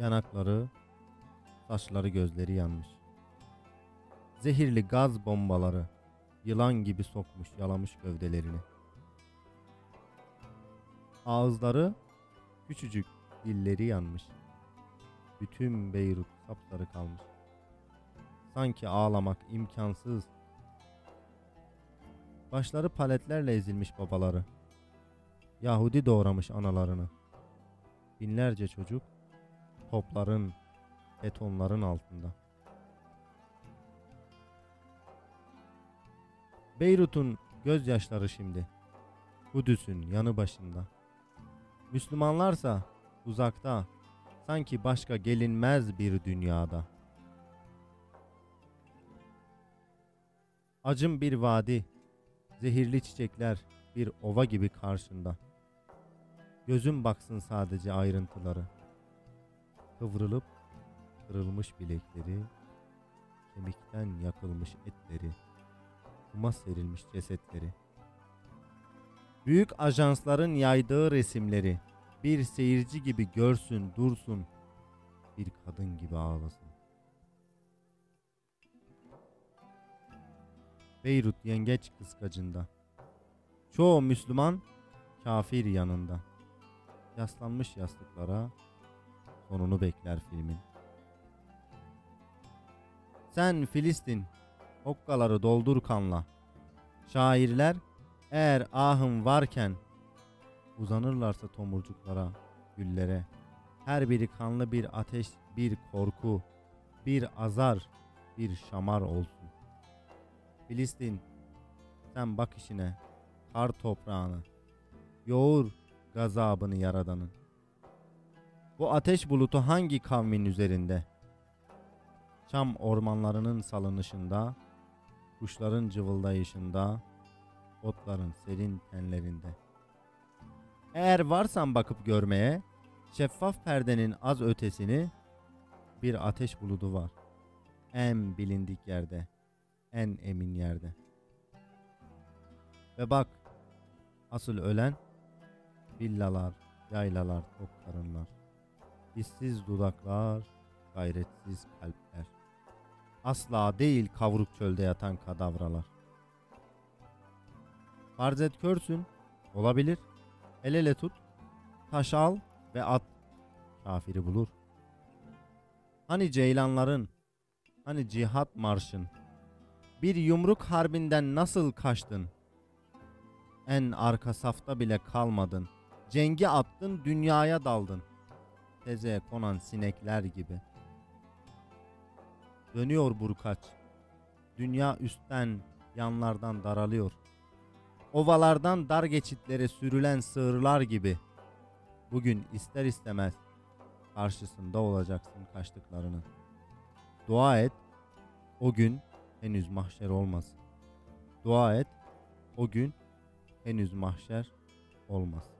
Yanakları, saçları gözleri yanmış. Zehirli gaz bombaları yılan gibi sokmuş yalamış gövdelerini. Ağızları küçücük dilleri yanmış. Bütün Beyrut sapsarı kalmış. Sanki ağlamak imkansız. Başları paletlerle ezilmiş babaları. Yahudi doğramış analarını. Binlerce çocuk topların, betonların altında. Beyrut'un gözyaşları şimdi. Kudüs'ün yanı başında. Müslümanlarsa uzakta, sanki başka gelinmez bir dünyada. Acım bir vadi, zehirli çiçekler bir ova gibi karşında. Gözüm baksın sadece ayrıntıları. Kıvrılıp kırılmış bilekleri, kemikten yakılmış etleri, kuma serilmiş cesetleri. Büyük ajansların yaydığı resimleri bir seyirci gibi görsün, dursun, bir kadın gibi ağlasın. Beyrut yengeç kıskacında. Çoğu Müslüman kafir yanında. Yaslanmış yastıklara sonunu bekler filmin. Sen Filistin okkaları doldur kanla. Şairler eğer ahım varken uzanırlarsa tomurcuklara, güllere. Her biri kanlı bir ateş, bir korku, bir azar, bir şamar olsun. Filistin sen bak işine, kar toprağını, yoğur gazabını yaradanın. Bu ateş bulutu hangi kavmin üzerinde? Çam ormanlarının salınışında, kuşların cıvıldayışında, otların serin tenlerinde. Eğer varsan bakıp görmeye, şeffaf perdenin az ötesini bir ateş buludu var. En bilindik yerde, en emin yerde. Ve bak, asıl ölen villalar, yaylalar, karınlar, hissiz dudaklar, gayretsiz kalpler. Asla değil kavruk çölde yatan kadavralar. Farz et körsün, olabilir. El ele tut, taş al ve at. Kafiri bulur. Hani ceylanların, hani cihat marşın, bir yumruk harbinden nasıl kaçtın? En arka safta bile kalmadın. Cengi attın, dünyaya daldın. Tezeye konan sinekler gibi. Dönüyor burkaç. Dünya üstten, yanlardan daralıyor. Ovalardan dar geçitlere sürülen sığırlar gibi. Bugün ister istemez karşısında olacaksın kaçtıklarının. Dua et, o gün henüz mahşer olmasın. Dua et, o gün henüz mahşer olmasın.